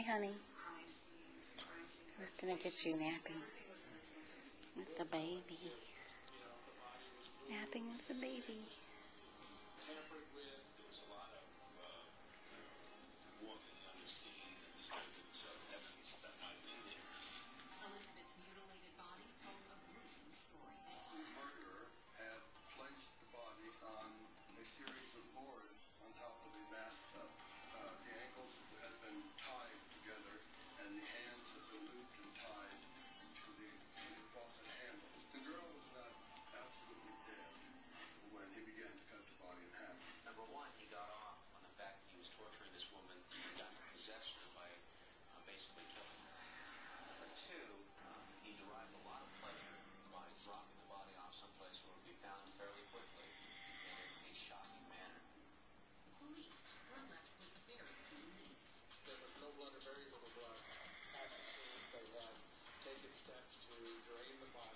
Hey, honey. We're gonna get you napping with the baby. steps to drain the fire.